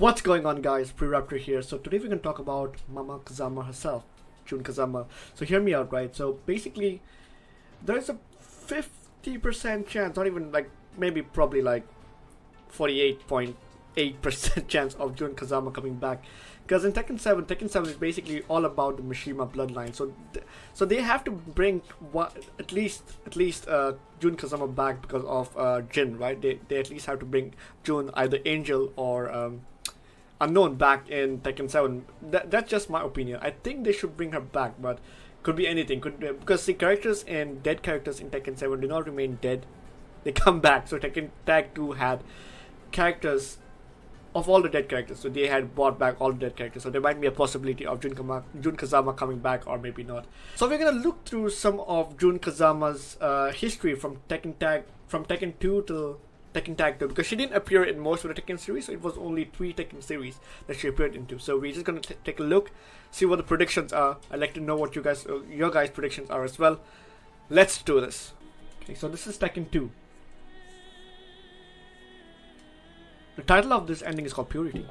What's going on guys, Prirapter here. So today we're going to talk about Mama Kazama herself, Jun Kazama. So hear me out, right? So basically, there's a 50% chance, not even like, maybe probably like 48.8% chance of Jun Kazama coming back. Because in Tekken 7, Tekken 7 is basically all about the Mishima bloodline. So th- so they have to bring at least at least uh, Jun Kazama back because of uh, Jin, right? They, they at least have to bring Jun, either Angel or... Um, unknown back in Tekken 7. That, that's just my opinion. I think they should bring her back, but could be anything. Could be, because the characters and dead characters in Tekken 7 do not remain dead. They come back. So Tekken Tag 2 had characters of all the dead characters. So they had brought back all the dead characters. So there might be a possibility of Jun, Kama, Jun Kazama coming back or maybe not. So we're gonna look through some of Jun Kazama's uh, history from Tekken Tag from Tekken 2 to Tekken Tag 2 because she didn't appear in most of the Tekken series, so it was only three Tekken series that she appeared into. So we're just gonna take a look, see what the predictions are. I'd like to know what you guys, uh, your guys' predictions are as well. Let's do this. Okay, so this is Tekken 2. The title of this ending is called Purity.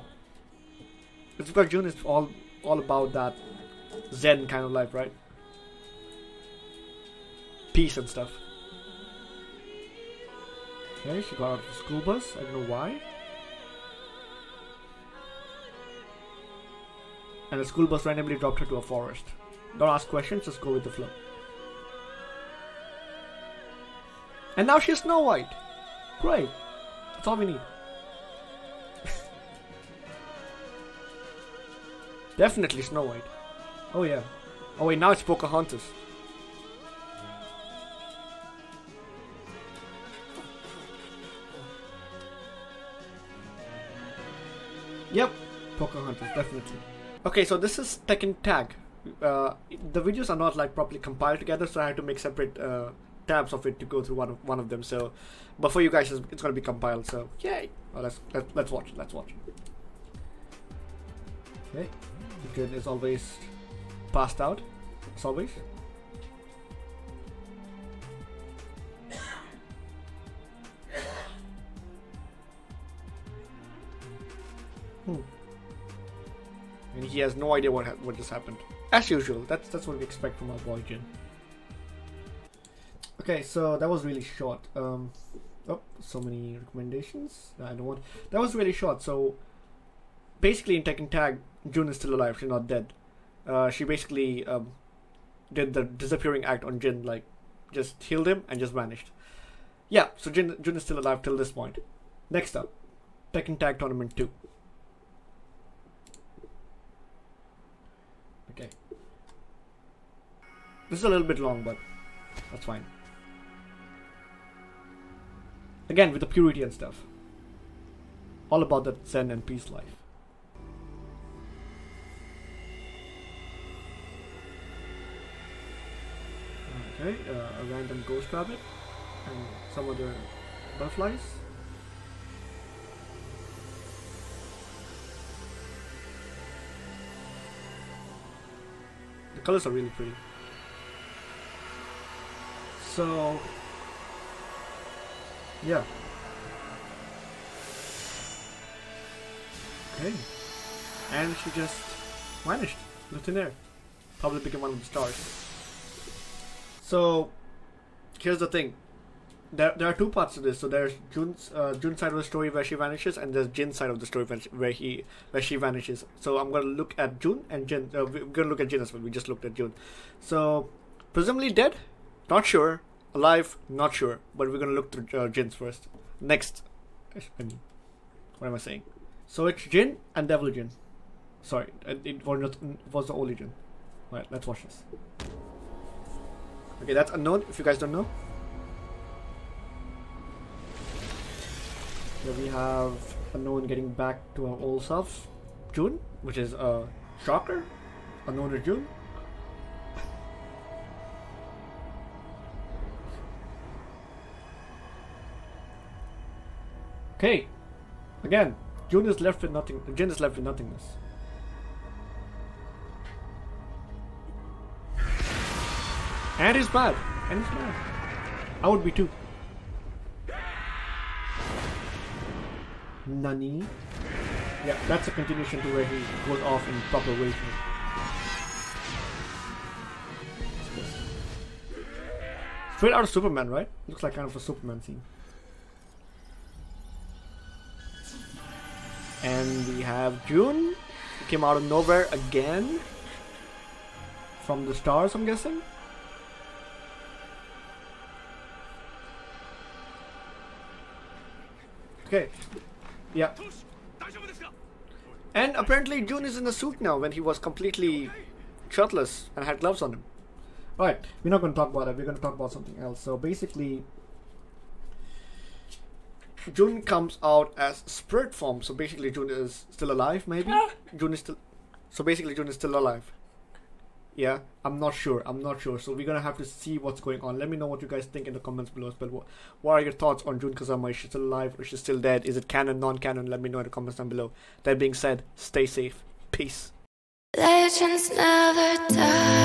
It's because Jun is all all about that Zen kind of life, right? Peace and stuff. Okay, she got out of the school bus. I don't know why. And the school bus randomly dropped her to a forest. Don't ask questions, just go with the flow. And now she's Snow White. Great. That's all we need. Definitely Snow White. Oh yeah. Oh wait, now it's Pocahontas. Yep, Pocahontas, definitely. Okay, so this is Tekken Tag. Uh, the videos are not like properly compiled together, so I had to make separate uh, tabs of it to go through one of one of them. So, but for you guys, it's, it's gonna be compiled. So, yay! Well, let's let, let's watch. Let's watch. Okay, Jin is always passed out, as always. He has no idea what ha- what just happened. As usual, that's that's what we expect from our boy Jin. Okay, so that was really short. Um, oh, so many recommendations. I don't want. That was really short. So basically, in Tekken Tag, Jun is still alive. She's not dead. Uh, she basically um, did the disappearing act on Jin, like just healed him and just vanished. Yeah, so Jin, Jun is still alive till this point. Next up, Tekken Tag Tournament 2. Okay. This is a little bit long, but that's fine. Again, with the purity and stuff. All about that Zen and peace life. Okay, uh, a random ghost rabbit and some other butterflies. Colors are really pretty. So, yeah. Okay. And she just vanished thin air. Probably became one of the stars. So, here's the thing. There, there are two parts to this. So there's Jun's uh, Jun's side of the story where she vanishes, and there's Jin's side of the story where he where she vanishes. So I'm gonna look at Jun and Jin. Uh, we're gonna look at Jin as well. We just looked at Jun. So presumably dead, not sure. Alive, not sure. But we're gonna look through uh, Jin's first. Next, what am I saying? So it's Jin and Devil Jin. Sorry, it, was not was the only Jin. Right, let's watch this. Okay, that's unknown. If you guys don't know. Here we have unknown getting back to our old self, Jun, which is a shocker. Unknown is Jun. Okay, again, Jun is left with nothing. Jin is left with nothingness. And he's bad. And he's bad. I would be too. Nani? Yeah, that's a continuation to where he goes off in proper way. Straight out of Superman, right? Looks like kind of a Superman scene. And we have June. He came out of nowhere again. From the stars, I'm guessing. Okay. Yeah. And apparently June is in a suit now when he was completely shirtless and had gloves on him. Alright, we're not going to talk about that. We're going to talk about something else. So basically, Jun comes out as spirit form. So basically, Jun is still alive, maybe? Jun is still. So basically, Jun is still alive. Yeah, I'm not sure. I'm not sure. So we're gonna have to see what's going on. Let me know what you guys think in the comments below. But what, what are your thoughts on Jun Kazama? Is she still alive or is she still dead? Is it canon, non-canon? Let me know in the comments down below. That being said, stay safe. Peace. Legends never die